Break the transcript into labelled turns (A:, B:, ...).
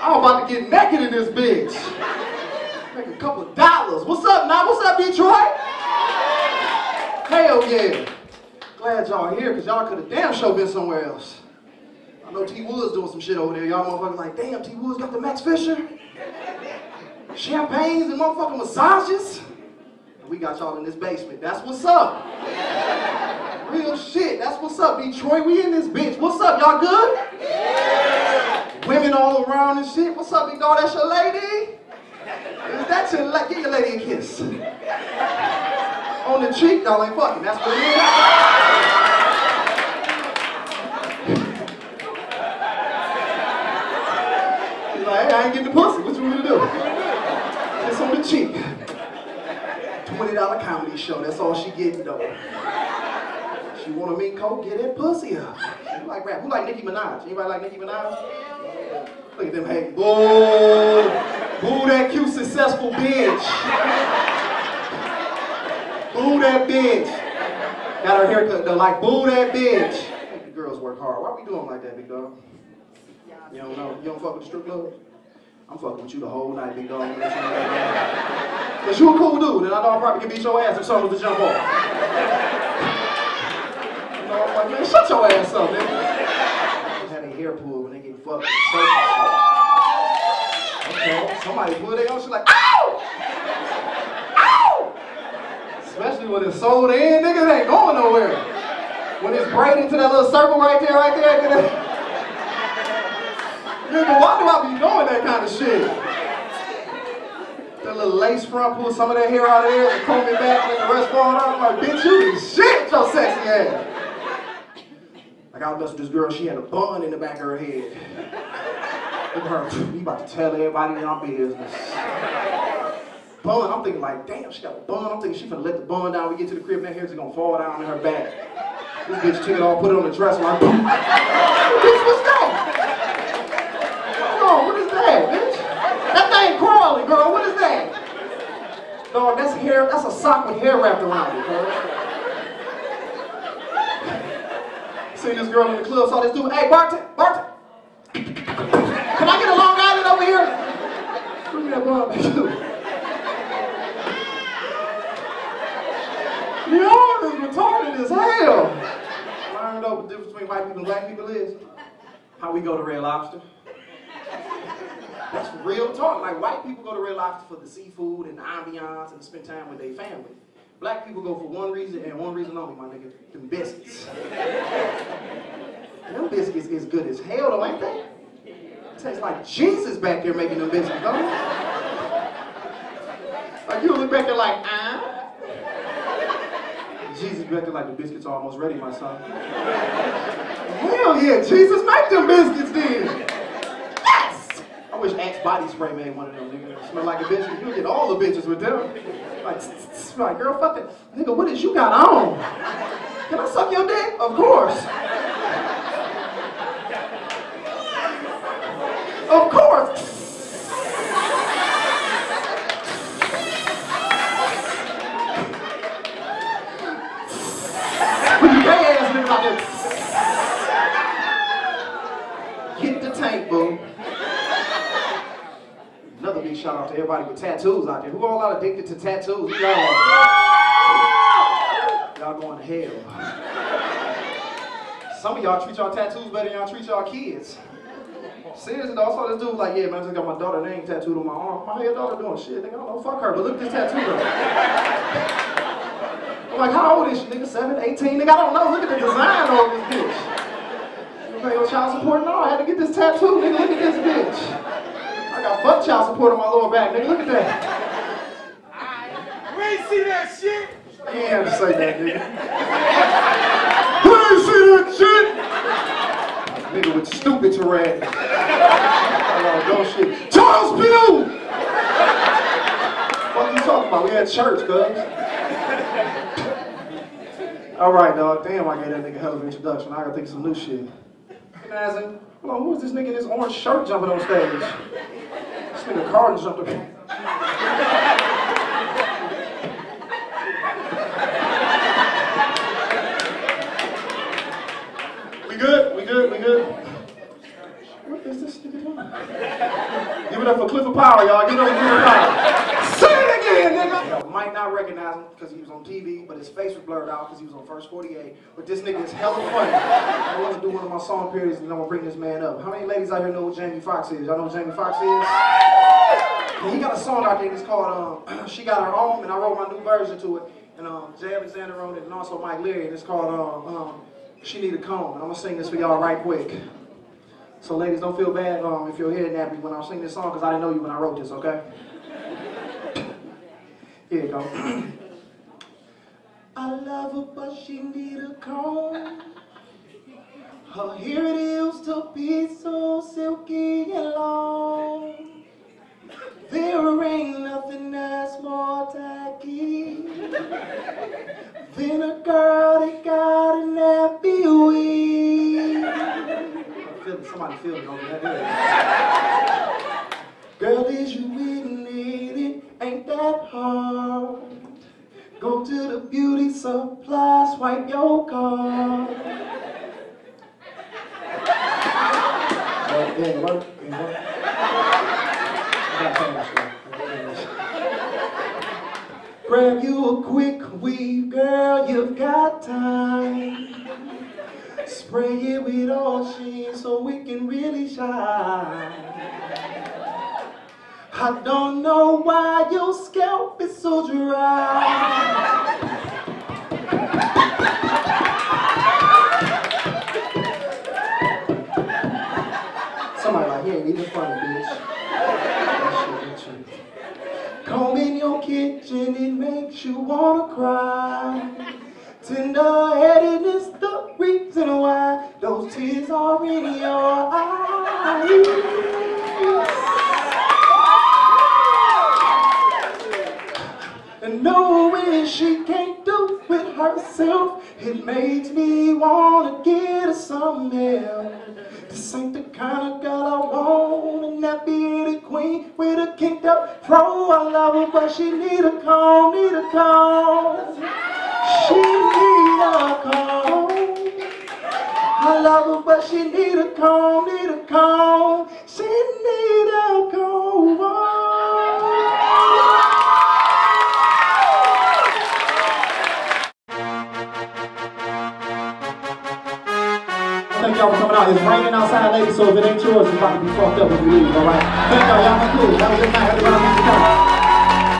A: I'm about to get naked in this bitch. Make a couple dollars. What's up now? What's up, Detroit? Hell yeah. Glad y'all here, because y'all could have damn sure been somewhere else. I know T Woods doing some shit over there. Y'all motherfuckers like, damn, T Woods got the Max Fisher. Champagnes and motherfucking massages. And we got y'all in this basement. That's what's up. Real shit. That's what's up, Detroit. We in this bitch. What's up? Y'all good? Women all around and shit. What's up, big dog? That's your lady? Is that your lady? Give your lady a kiss. On the cheek, y'all ain't fucking. That's what it is. Like, hey, I ain't getting the pussy. What you want me to do? Kiss on the cheek. $20 comedy show. That's all she getting though. She wanna meet Coke, get that pussy up. Who like rap? Who like Nicki Minaj? Anybody like Nicki Minaj? Look at them hating. Boo! Boo that cute, successful bitch. Boo that bitch. Got her haircut though, like boo that bitch. Make the girls work hard. Why we doing like that, big dog? You don't know? You don't fuck with the strip club? I'm fucking with you the whole night, big dog. Cause you a cool dude, and I know I probably can beat your ass if someone was to jump off. I'm like, man, shut your ass up, nigga. Had a hair pulled when they get fucked. Okay, somebody pull their own shit like, ow! Ow! Especially when it's sold in, nigga, it ain't going nowhere. When it's braided into that little circle right there, right there, nigga. Nigga, why do I be doing that kind of shit? That little lace front, pull some of that hair out of there and comb it back, and the rest fall out. I'm like, bitch, you shit, your sexy ass. Like I messing with this girl, she had a bun in the back of her head. Look at her, you about to tell everybody in our business. Bun, I'm thinking like, damn, she got a bun. I'm thinking she finna let the bun down. We get to the crib, and that hair's gonna fall down in her back. This bitch took it all, put it on the dresser, like, bitch, what's that? On, what is that, bitch? That thing crawling, girl, what is that? Dog, that's hair, that's a sock with hair wrapped around it, girl. This girl in the club, saw this dude, hey, Barton, Barton, can I get a Long Island over here? Bring me that blunt back, is retarded as hell. Learned over the difference between white people and black people is how we go to Red Lobster. That's real talk. Like white people go to Red Lobster for the seafood and the ambiance and spend time with their family. Black people go for one reason and one reason only, my nigga, them biscuits. them biscuits is good as hell though, ain't they? Tastes like Jesus back there making them biscuits, don't it? Like you look back there like, ah. Jesus back there like the biscuits are almost ready, my son. Hell yeah, Jesus, make them biscuits then. Yes! I wish Axe Body Spray made one of them, nigga. Smell like a bitch. You'll get all the bitches with them. Like, like girl, fuck it. Nigga, what is you got on? Can I suck your dick? Of course. Of course. With your gay ass nigga like this. Get the tank, boo. Another big shout out to everybody with tattoos out there. Who all are addicted to tattoos? Y'all, going to hell. Some of y'all treat y'all tattoos better than y'all treat y'all kids. Seriously, though, I saw this dude like, yeah, man, I just got my daughter name tattooed on my arm. How your daughter doing? Shit, nigga, I don't know, fuck her, but look at this tattoo, though. I'm like, how old is she, nigga? 7, 18? Nigga, I don't know. Look at the design on this bitch. You pay your child support? No, I had to get this tattoo, nigga. Look at this bitch. I got fuck child support on my lower back, nigga. Look at that.
B: We ain't see that shit.
A: You ain't have to say that, nigga. You ain't see that shit? Nigga with stupid Tourette. Oh, no shit. Charles Pugh! What you talking about? We had church, cuz. All right, dog. Damn, I gave that nigga hell of an introduction. I gotta think of some new shit. Nazin, hold on, who is this nigga in this orange shirt jumping on stage? This nigga Carter jumped up. We good? We good? We good? What is this nigga doing? Give it up for Clifford Power, y'all. Give it up for Clifford Power. Say it again, nigga. Y'all might not recognize him because he was on TV, but his face was blurred out because he was on First 48. But this nigga is hella funny. I want to do one of my song periods and I'm gonna bring this man up. How many ladies out here know who Jamie Foxx is? Y'all know who Jamie Foxx is? And he got a song out there that's called um, She Got Her Own, and I wrote my new version to it. And um, Jay Alexander wrote it, and also Mike Leary, and it's called um, um, She Need a Comb. And I'm gonna sing this for y'all right quick. So ladies, don't feel bad um, if you're hearing that when I sing this song, because I didn't know you when I wrote this, okay? Here you go. I love her, but she need a comb. Oh, her hair it used to be so silky and long. There ain't nothing that's more tacky than a girl that got a nappy it. Somebody feel it over there. Girl, is you eating it? Ain't that hard? Go to the beauty supply, swipe your card. Yeah, work, yeah, work. Grab you a quick weave, girl, you've got time. Spray it with oil sheen so we can really shine. I don't know why your scalp is so dry. Somebody like, he ain't even funny, bitch. That shit, that shit. Comb in your kitchen, it makes you wanna cry. Tender-headed is the reason why those tears are in your eyes. And knowing she can't do it herself, it makes me wanna get her some help. This ain't the kind of girl I want, and that be queen with a kicked up pro. I love her, but she need a comb, comb. She need a comb. I love her, but she need a comb, need a comb. She need a comb. Thank y'all for coming out. It's raining outside, ladies, so if it ain't yours, it's about to be fucked up when we leave, alright? Thank y'all, y'all been cool. Have a good night. Everybody.